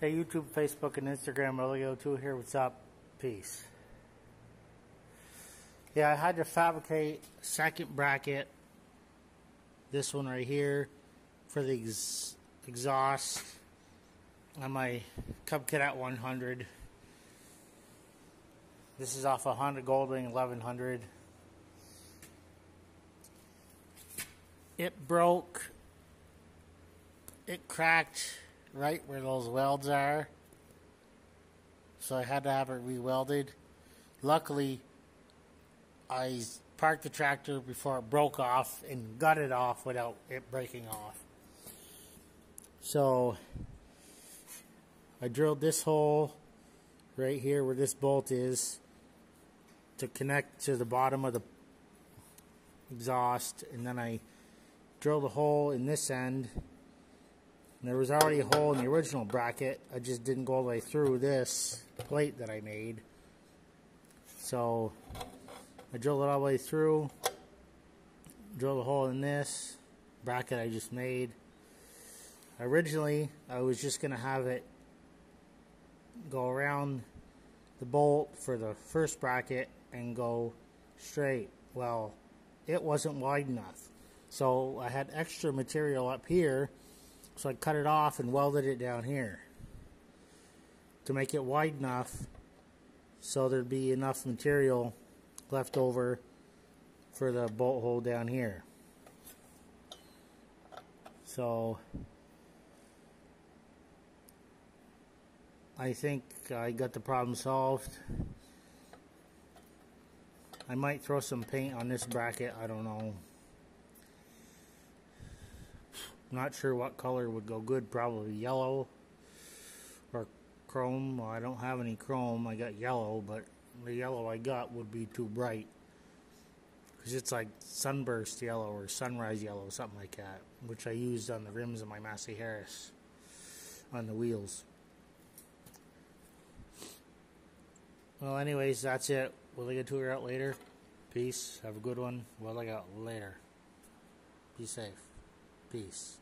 Hey, YouTube, Facebook, and Instagram, Rolio2 here. What's up? Peace. Yeah, I had to fabricate second bracket, this one right here, for the ex exhaust on my Cub Cadet 100. This is off a Honda Goldwing 1100. It broke. It cracked right where those welds are. So I had to have it re-welded. Luckily, I parked the tractor before it broke off and got it off without it breaking off. So I drilled this hole right here where this bolt is to connect to the bottom of the exhaust and then I drilled a hole in this end there was already a hole in the original bracket. I just didn't go all the way through this plate that I made. So I drilled it all the way through. Drilled a hole in this bracket I just made. Originally, I was just going to have it go around the bolt for the first bracket and go straight. Well, it wasn't wide enough. So I had extra material up here so I cut it off and welded it down here to make it wide enough so there'd be enough material left over for the bolt hole down here. So I think I got the problem solved. I might throw some paint on this bracket, I don't know. Not sure what color would go good. Probably yellow or chrome. Well, I don't have any chrome. I got yellow, but the yellow I got would be too bright. Because it's like sunburst yellow or sunrise yellow, something like that. Which I used on the rims of my Massey Harris on the wheels. Well, anyways, that's it. We'll get to her out later. Peace. Have a good one. We'll look out later. Be safe. Peace.